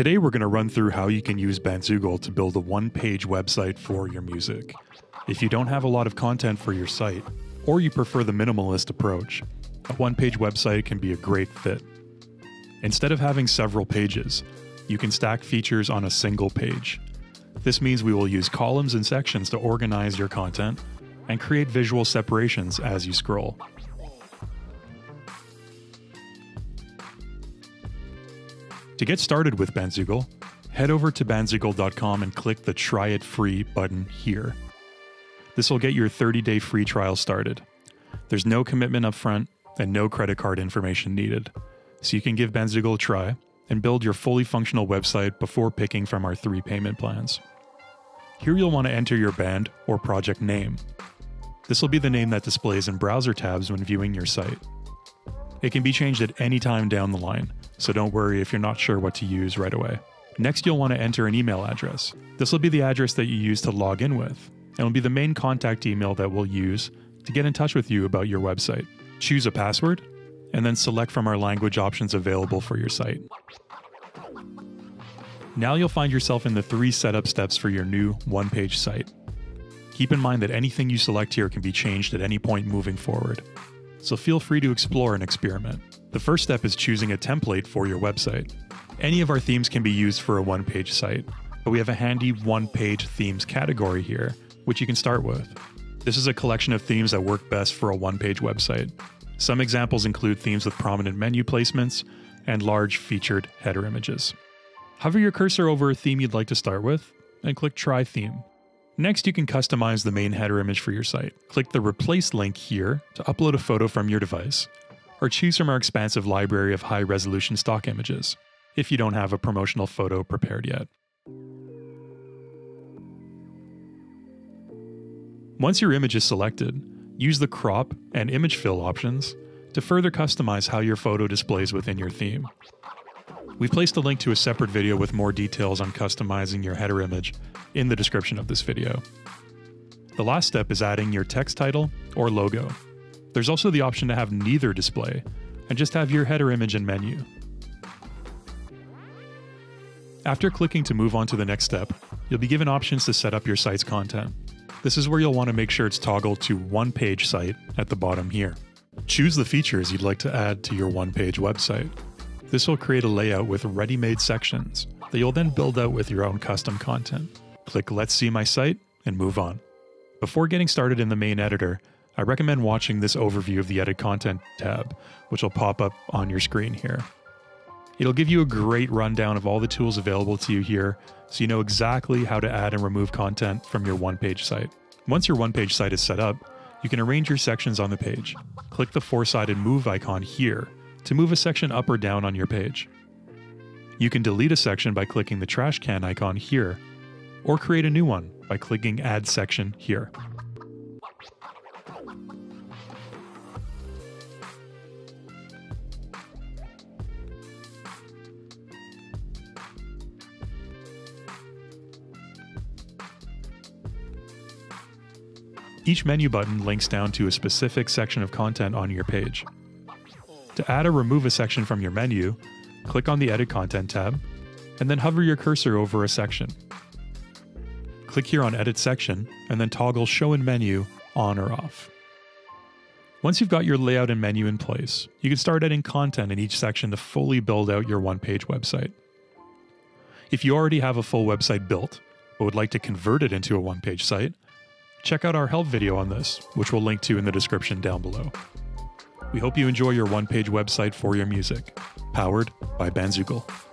Today, we're going to run through how you can use Bandzoogle to build a one page website for your music. If you don't have a lot of content for your site, or you prefer the minimalist approach, a one page website can be a great fit. Instead of having several pages, you can stack features on a single page. This means we will use columns and sections to organize your content and create visual separations as you scroll. To get started with Bandzoogle, head over to bandzoogle.com and click the Try It Free button here. This will get your 30 day free trial started. There's no commitment upfront and no credit card information needed, so you can give Bandzoogle a try and build your fully functional website before picking from our three payment plans. Here you'll want to enter your band or project name. This will be the name that displays in browser tabs when viewing your site. It can be changed at any time down the line, so don't worry if you're not sure what to use right away. Next, you'll want to enter an email address. This will be the address that you use to log in with, and will be the main contact email that we'll use to get in touch with you about your website. Choose a password, and then select from our language options available for your site. Now you'll find yourself in the three setup steps for your new one page site. Keep in mind that anything you select here can be changed at any point moving forward so feel free to explore and experiment. The first step is choosing a template for your website. Any of our themes can be used for a one page site, but we have a handy one page themes category here, which you can start with. This is a collection of themes that work best for a one page website. Some examples include themes with prominent menu placements and large featured header images. Hover your cursor over a theme you'd like to start with and click Try Theme. Next, you can customize the main header image for your site. Click the Replace link here to upload a photo from your device, or choose from our expansive library of high resolution stock images, if you don't have a promotional photo prepared yet. Once your image is selected, use the crop and image fill options to further customize how your photo displays within your theme. We've placed a link to a separate video with more details on customizing your header image in the description of this video. The last step is adding your text title or logo. There's also the option to have neither display and just have your header image and menu. After clicking to move on to the next step, you'll be given options to set up your site's content. This is where you'll want to make sure it's toggled to one page site at the bottom here. Choose the features you'd like to add to your one page website. This will create a layout with ready-made sections that you'll then build out with your own custom content. Click Let's See My Site and move on. Before getting started in the main editor, I recommend watching this overview of the Edit Content tab, which will pop up on your screen here. It'll give you a great rundown of all the tools available to you here, so you know exactly how to add and remove content from your one-page site. Once your one-page site is set up, you can arrange your sections on the page. Click the four-sided move icon here to move a section up or down on your page. You can delete a section by clicking the trash can icon here, or create a new one by clicking Add Section here. Each menu button links down to a specific section of content on your page. To add or remove a section from your menu, click on the Edit Content tab, and then hover your cursor over a section. Click here on Edit Section, and then toggle Show in Menu on or off. Once you've got your layout and menu in place, you can start adding content in each section to fully build out your one-page website. If you already have a full website built, but would like to convert it into a one-page site, check out our help video on this, which we'll link to in the description down below. We hope you enjoy your one page website for your music, powered by Bandzoogle.